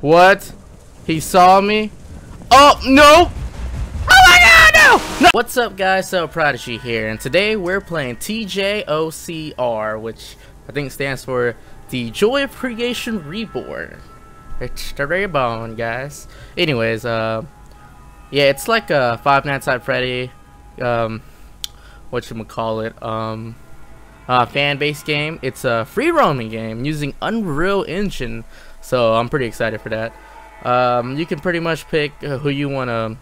What? He saw me? Oh, no! Oh my god, no! no! What's up, guys? So, Prodigy here, and today we're playing TJOCR, which I think stands for The Joy of Creation Reborn. It's the reborn, guys. Anyways, uh, yeah, it's like a Five Nights at Freddy, um, what you call it, um, uh, fan-based game. It's a free roaming game using Unreal Engine, so I'm pretty excited for that. Um, you can pretty much pick uh, who you want to,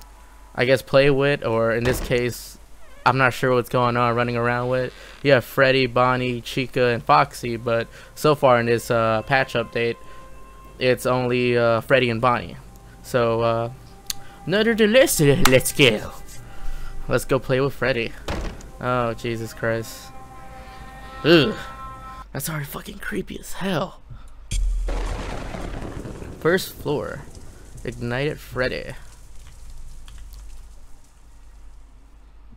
I guess, play with, or in this case, I'm not sure what's going on running around with. You have Freddy, Bonnie, Chica, and Foxy, but so far in this uh, patch update, it's only uh, Freddy and Bonnie. So, uh, nonetheless, let's go. Let's go play with Freddy. Oh, Jesus Christ. Ugh. That's already fucking creepy as hell. First floor. Ignited Freddy.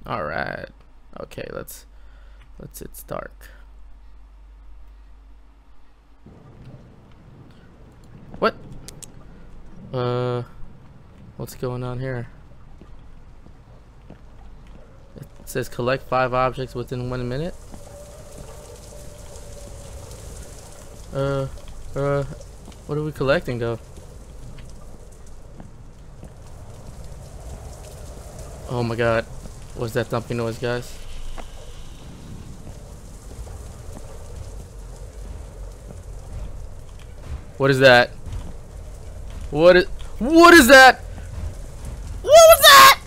Alright. Okay, let's let's it's dark. What? Uh what's going on here? It says collect five objects within one minute. Uh uh what are we collecting though? Oh my god. What's that thumping noise, guys? What is that? What is What is that? What was that?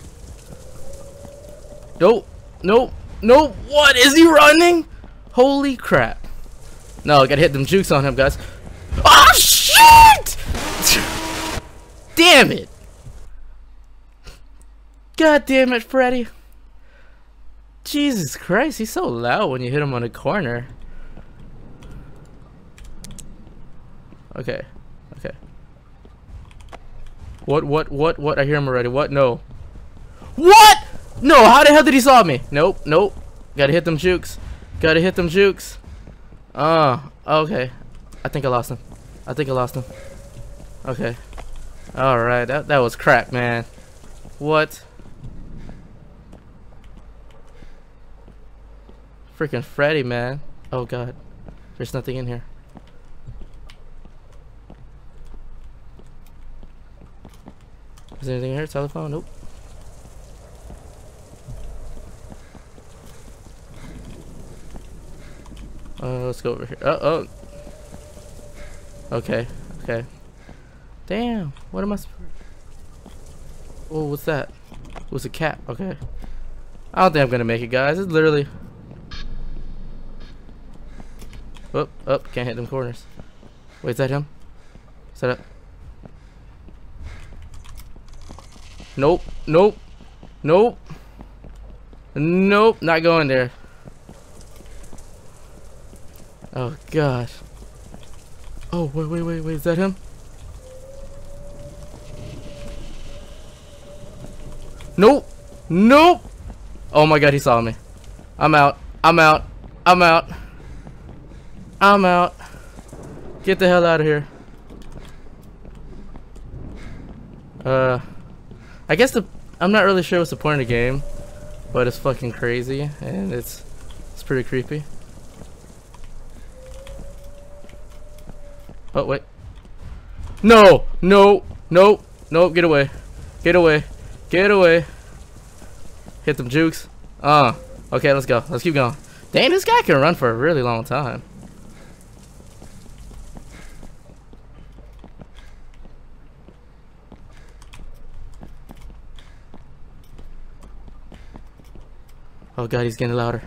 Nope. Nope. Nope. What is he running? Holy crap. No, I gotta hit them jukes on him, guys. Damn it! God damn it, Freddy. Jesus Christ, he's so loud when you hit him on a corner. Okay. Okay. What, what, what, what? I hear him already. What? No. What? No, how the hell did he saw me? Nope, nope. Gotta hit them jukes. Gotta hit them jukes. Oh, okay. I think I lost him. I think I lost him. Okay. Alright, that, that was crap, man. What? Freaking Freddy, man. Oh god. There's nothing in here. Is there anything here? Telephone? Nope. Uh, let's go over here. Oh, oh. Okay, okay. Damn, what am I Oh, what's that? What's a cat? Okay. I don't think I'm gonna make it, guys. It's literally... Oh, oh, can't hit them corners. Wait, is that him? Is that it? Nope, nope, nope. Nope, not going there. Oh gosh. Oh wait wait wait wait is that him? Nope. Nope. Oh my god he saw me. I'm out. I'm out. I'm out. I'm out. Get the hell out of here. Uh I guess the I'm not really sure what's the point of the game, but it's fucking crazy and it's it's pretty creepy. Oh, wait. No! No! No! No! Get away. Get away. Get away. Hit them jukes. Uh. Okay, let's go. Let's keep going. Dang, this guy can run for a really long time. Oh god, he's getting louder.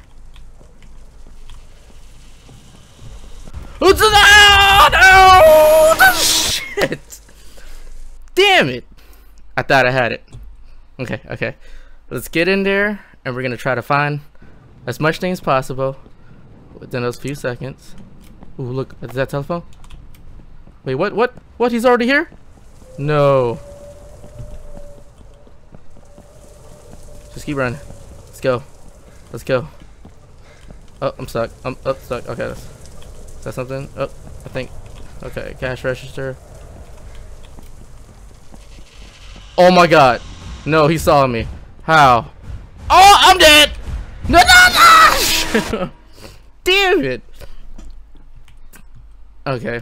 What's that? Oh, shit! Damn it! I thought I had it. Okay, okay. Let's get in there, and we're gonna try to find as much things possible within those few seconds. Ooh, look, is that telephone? Wait, what? What? What? He's already here? No. Just keep running. Let's go. Let's go. Oh, I'm stuck. I'm oh, stuck. Okay, that's that something? Oh, I think. Okay, cash register. Oh my god. No, he saw me. How? Oh, I'm dead! No, no, no! Damn it! Okay.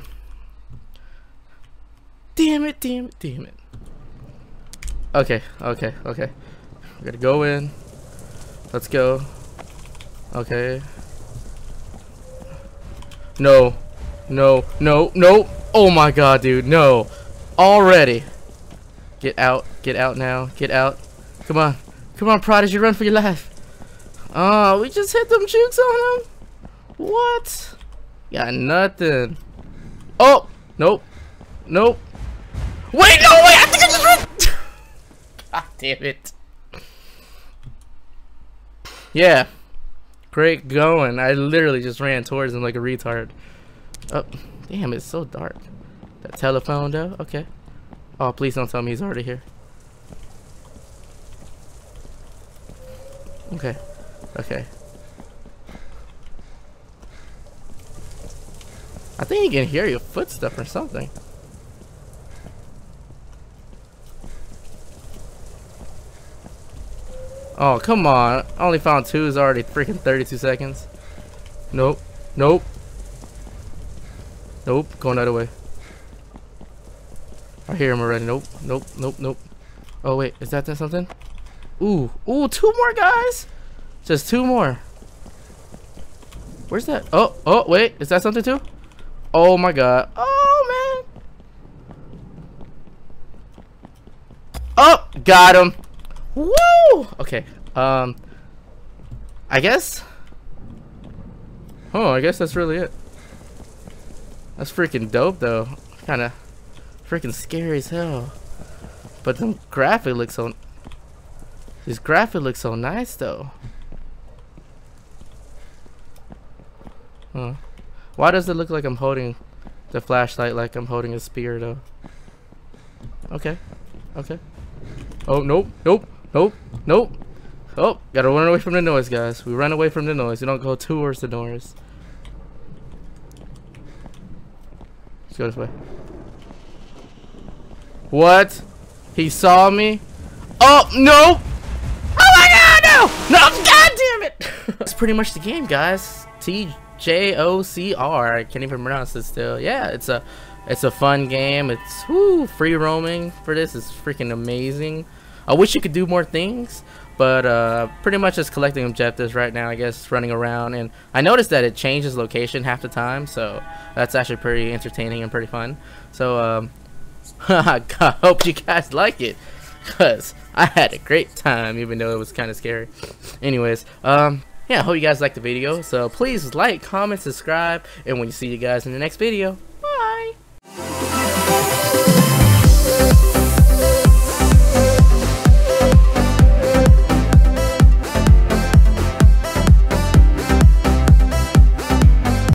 Damn it, damn it, damn it. Okay, okay, okay. We gotta go in. Let's go. Okay. No. No, no, no. Oh my god, dude, no. Already. Get out, get out now, get out. Come on. Come on, Prodigy, run for your life. Oh, we just hit them jukes on him? What? Got nothing. Oh! Nope. Nope. Wait, no, wait! I think I just ran! God damn it. Yeah. Great going. I literally just ran towards him like a retard. Oh, damn, it's so dark. That telephone, though? Okay. Oh, please don't tell me he's already here. Okay. Okay. I think he can hear your footstep or something. Oh, come on. I only found two is already freaking 32 seconds. Nope. Nope. Nope. Going that way. I hear him already. Nope. Nope. Nope. Nope. Oh, wait. Is that something? Ooh. Ooh, two more guys? Just two more. Where's that? Oh, oh, wait. Is that something too? Oh my god. Oh, man. Oh, got him. Woo! Okay. Um. I guess. Oh, I guess that's really it. That's freaking dope, though. Kind of freaking scary as hell. But the graphic looks so. This graphic looks so nice, though. Huh. Why does it look like I'm holding the flashlight like I'm holding a spear, though? Okay. Okay. Oh, nope. Nope. Nope. Nope. Oh, gotta run away from the noise, guys. We run away from the noise. We don't go towards the noise. Let's go this way. What? He saw me? Oh, no! Oh my god, no! No, god damn it! That's pretty much the game, guys. T-J-O-C-R. I can't even pronounce this still. Yeah, it's a it's a fun game. It's whoo, free roaming for this is freaking amazing. I wish you could do more things, but uh, pretty much just collecting objectives right now, I guess, running around. And I noticed that it changes location half the time, so that's actually pretty entertaining and pretty fun. So um, I hope you guys like it, because I had a great time, even though it was kind of scary. Anyways, um, yeah, I hope you guys liked the video. So please like, comment, subscribe, and we'll see you guys in the next video.